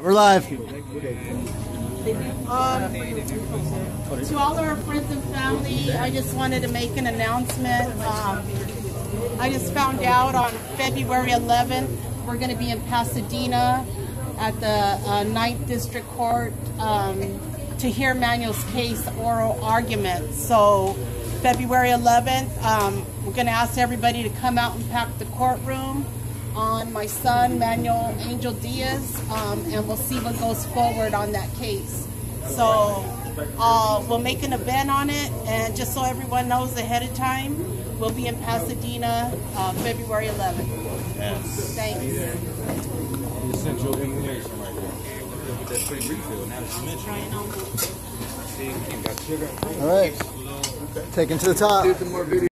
We're live. Um, to all our friends and family, I just wanted to make an announcement. Um, I just found out on February 11th, we're going to be in Pasadena at the uh, 9th District Court um, to hear Manuel's case oral argument. So, February 11th, um, we're going to ask everybody to come out and pack the courtroom on my son, Manuel Angel Diaz, um, and we'll see what goes forward on that case. So uh, we'll make an event on it, and just so everyone knows ahead of time, we'll be in Pasadena uh, February 11th. Yes. Thanks. Essential information right there. With that free refill, now it's mentioned. All right. Taken to the top.